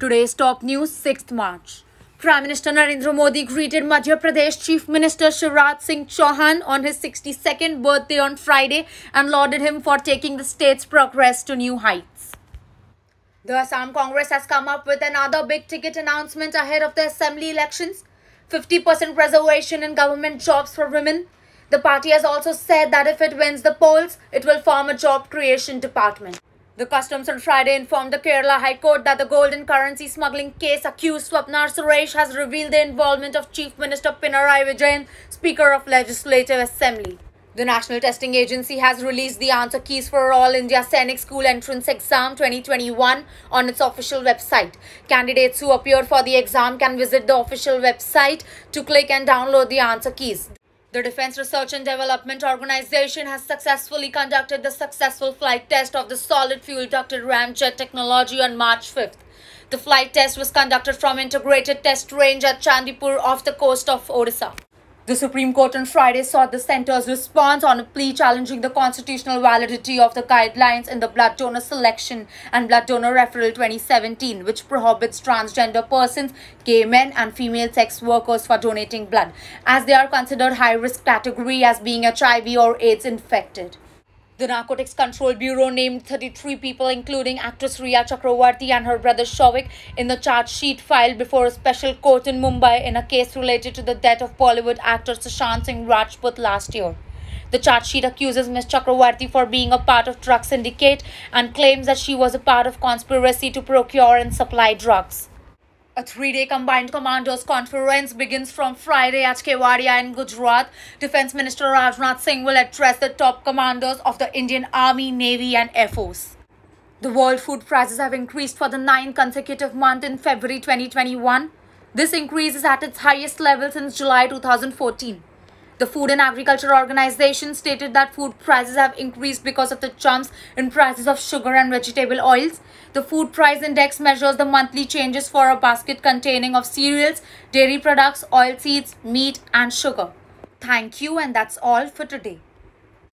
Today's top news, 6th March. Prime Minister Narendra Modi greeted Madhya Pradesh Chief Minister Shivraj Singh Chouhan on his 62nd birthday on Friday and lauded him for taking the state's progress to new heights. The Assam Congress has come up with another big ticket announcement ahead of the assembly elections 50% reservation in government jobs for women. The party has also said that if it wins the polls, it will form a job creation department. The Customs on Friday informed the Kerala High Court that the golden currency smuggling case accused Swapna Suresh has revealed the involvement of Chief Minister Pinarayi Vijayan, Speaker of Legislative Assembly. The National Testing Agency has released the answer keys for All India Sainik School Entrance Exam 2021 on its official website. Candidates who appeared for the exam can visit the official website to click and download the answer keys. The Defense Research and Development Organization has successfully conducted the successful flight test of the solid fuel ducted ramjet technology on March 5th. The flight test was conducted from Integrated Test Range at Chandipur off the coast of Odisha. The Supreme Court on Friday sought the centre's response on a plea challenging the constitutional validity of the guidelines in the Blood Donor Selection and Blood Donor Referral 2017, which prohibits transgender persons, gay men, and female sex workers for donating blood, as they are considered high risk category as being HIV or AIDS infected. The Narcotics Control Bureau named 33 people, including actress Rhea Chakravarti and her brother Showik, in the charge sheet filed before a special court in Mumbai in a case related to the death of Bollywood actor Sushant Singh Rajput last year. The charge sheet accuses Ms. Chakravarti for being a part of drug syndicate and claims that she was a part of conspiracy to procure and supply drugs. A three-day combined commanders conference begins from Friday at Kewadia in Gujarat. Defense Minister Rajnath Singh will address the top commanders of the Indian Army, Navy and Air Force. The world food prices have increased for the ninth consecutive month in February 2021. This increase is at its highest level since July 2014. The Food and Agriculture Organization stated that food prices have increased because of the jumps in prices of sugar and vegetable oils. The food price index measures the monthly changes for a basket containing of cereals, dairy products, oil seeds, meat and sugar. Thank you and that's all for today.